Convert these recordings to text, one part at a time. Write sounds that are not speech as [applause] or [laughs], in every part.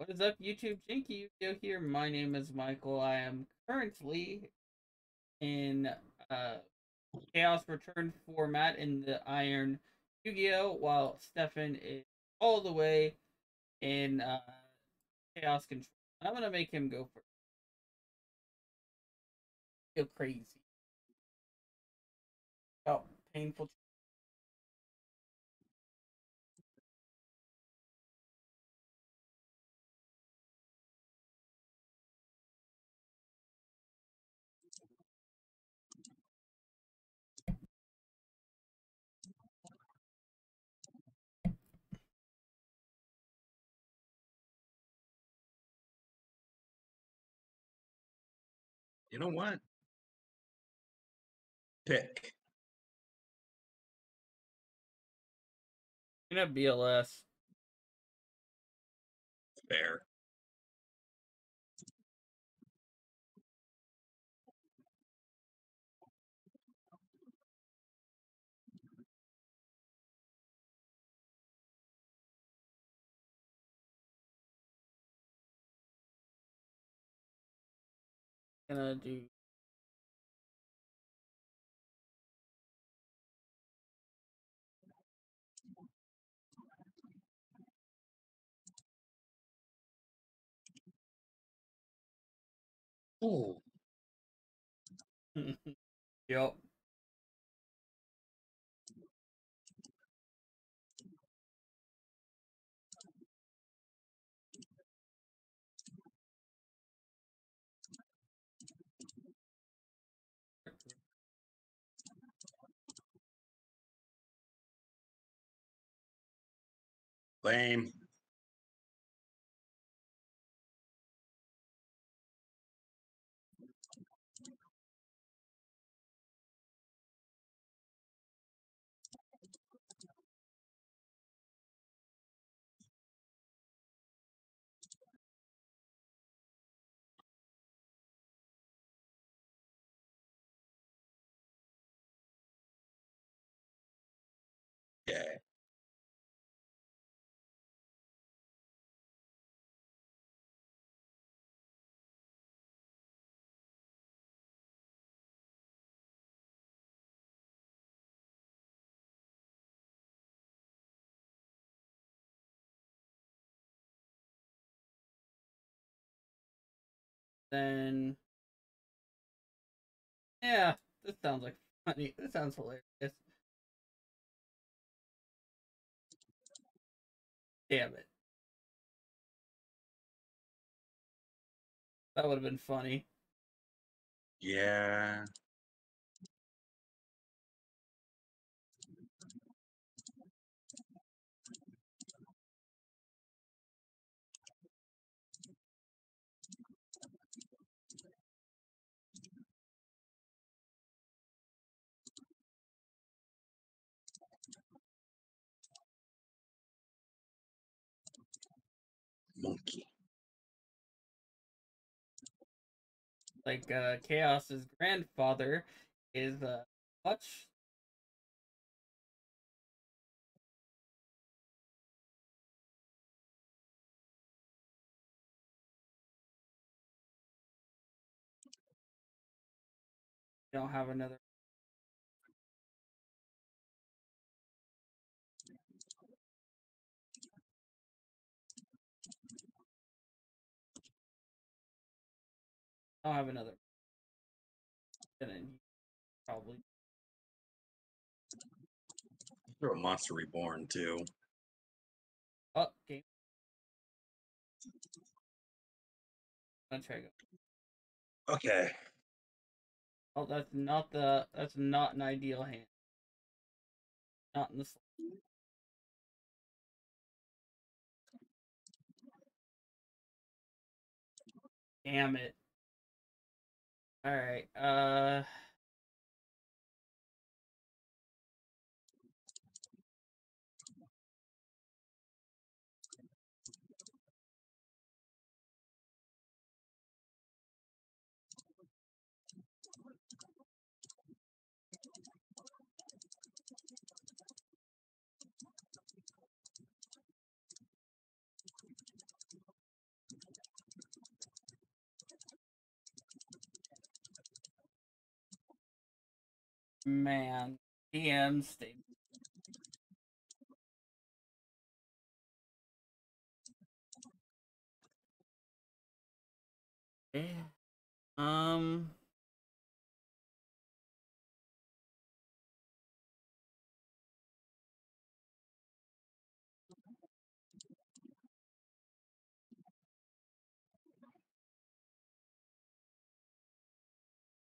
What is up, YouTube? Jinky Yu here. My name is Michael. I am currently in uh, Chaos Return format in the Iron Yu-Gi-Oh, while Stefan is all the way in uh, Chaos Control. I'm gonna make him go. Feel crazy. Oh, painful. You know what? Pick. Gonna BLS. Fair. Gonna do Oh, [laughs] Yup. Lame. Then yeah, this sounds like funny. This sounds hilarious. Damn it. That would have been funny. Yeah. Monkey. Like uh Chaos's grandfather is uh much don't have another I don't have another. Probably Throw a Monster Reborn too. oh game. I'm gonna try. Go. Okay. Oh, that's not the. That's not an ideal hand. Not in the. Damn it. All right. Uh. Man, DM stay. Yeah. Um.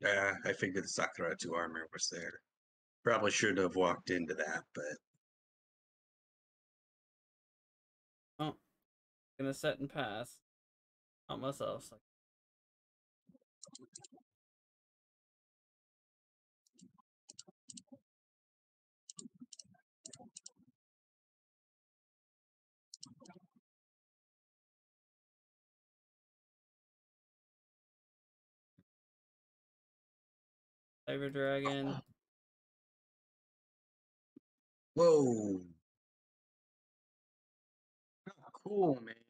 Yeah, I figured the Sakuretsu armor was there. Probably should have walked into that, but Oh, gonna set and pass. Not myself. Cyber Dragon. Uh-huh. whoa. Oh, cool, man.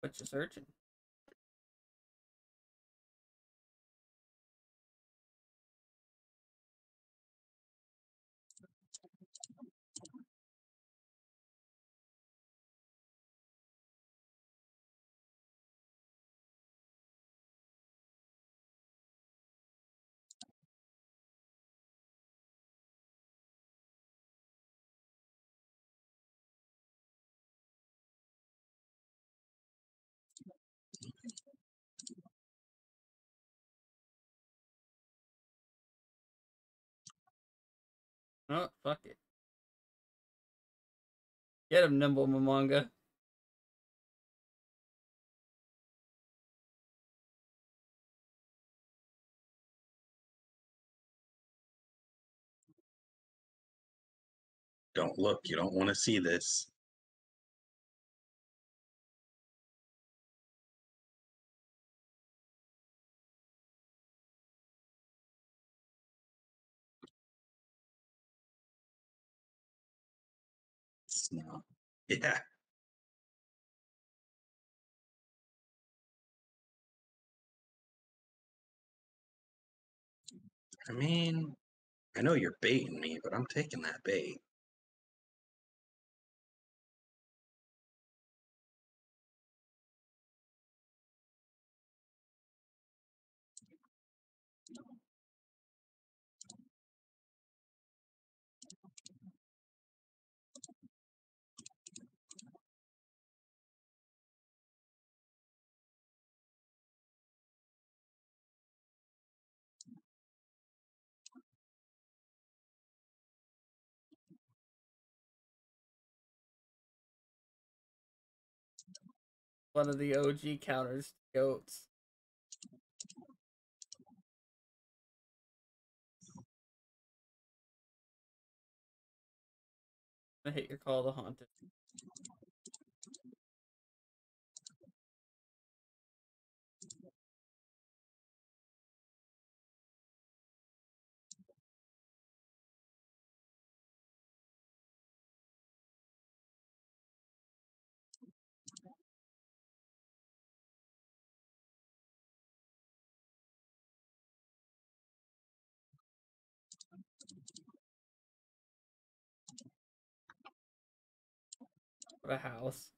What you searching? Oh, fuck it. Get him, Nimble Momonga. Don't look, you don't want to see this. Not. [laughs] Yeah. I mean, I know you're baiting me, but I'm taking that bait. One of the OG counters. Goats. I hate your call the haunted. A house.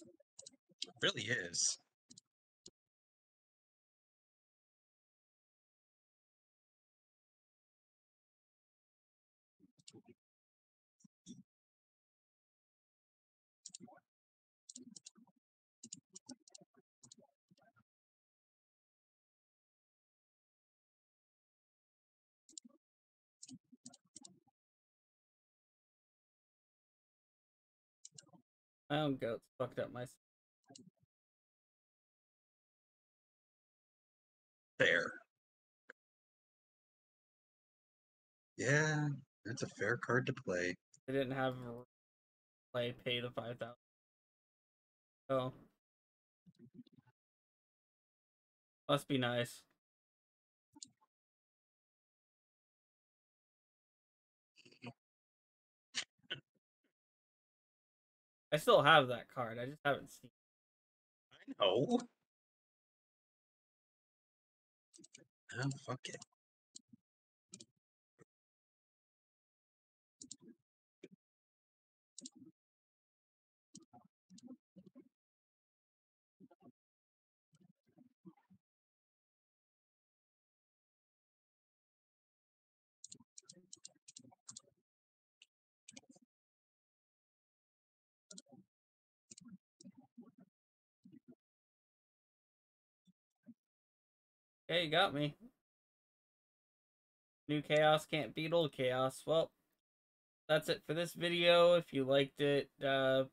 It really is. My own goats fucked up my. There. Yeah, That's a fair card to play. They didn't have play pay the five thousand. So oh. must be nice. I still have that card. I just haven't seen. It. I know. Oh, fuck it. Okay, you got me. New chaos can't beat old chaos. Well, that's it for this video. If you liked it, uh,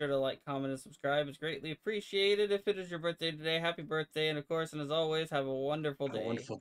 sure to like, comment, and subscribe. It's greatly appreciated. If it is your birthday today, happy birthday. And of course, and as always, have a wonderful Have day. a wonderful day.